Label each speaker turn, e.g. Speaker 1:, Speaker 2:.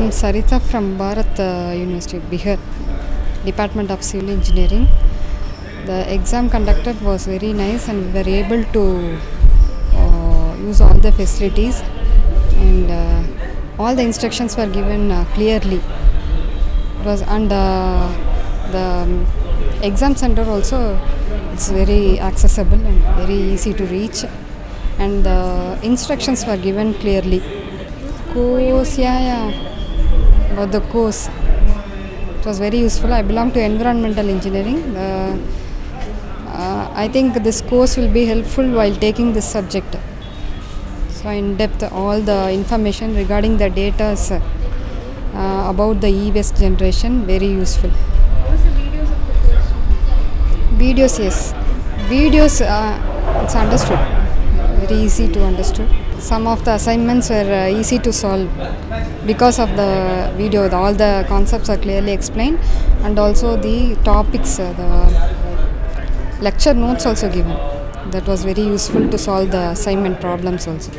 Speaker 1: I'm Sarita from Bharat uh, University, Bihar, Department of Civil Engineering. The exam conducted was very nice and we were able to uh, use all the facilities and uh, all the instructions were given uh, clearly. It was and uh, the um, exam center also it's very accessible and very easy to reach and the instructions were given clearly. Course, yeah, yeah, about the course. It was very useful. I belong to environmental engineering. The, uh, I think this course will be helpful while taking this subject. So in depth, all the information regarding the data uh, about the e-waste generation very useful.
Speaker 2: Videos of the course?
Speaker 1: Videos, yes. Videos, uh, it's understood. Very easy to understand. Some of the assignments were uh, easy to solve because of the video. The, all the concepts are clearly explained, and also the topics, uh, the lecture notes also given. That was very useful to solve the assignment problems also.